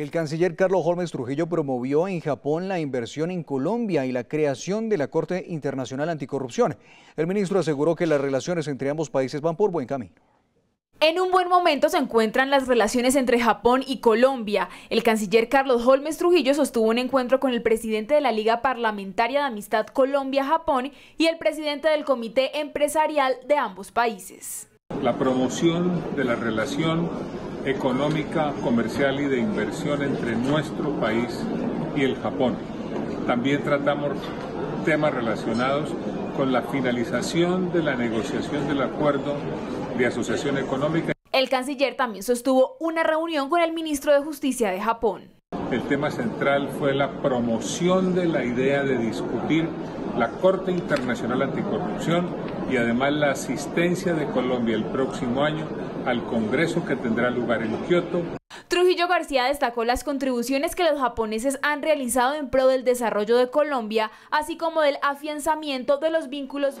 El canciller Carlos Holmes Trujillo promovió en Japón la inversión en Colombia y la creación de la Corte Internacional Anticorrupción. El ministro aseguró que las relaciones entre ambos países van por buen camino. En un buen momento se encuentran las relaciones entre Japón y Colombia. El canciller Carlos Holmes Trujillo sostuvo un encuentro con el presidente de la Liga Parlamentaria de Amistad Colombia-Japón y el presidente del Comité Empresarial de ambos países. La promoción de la relación económica, comercial y de inversión entre nuestro país y el Japón. También tratamos temas relacionados con la finalización de la negociación del acuerdo de asociación económica. El canciller también sostuvo una reunión con el ministro de Justicia de Japón. El tema central fue la promoción de la idea de discutir la Corte Internacional Anticorrupción y además la asistencia de Colombia el próximo año al Congreso que tendrá lugar en Kioto. Trujillo García destacó las contribuciones que los japoneses han realizado en pro del desarrollo de Colombia, así como del afianzamiento de los vínculos.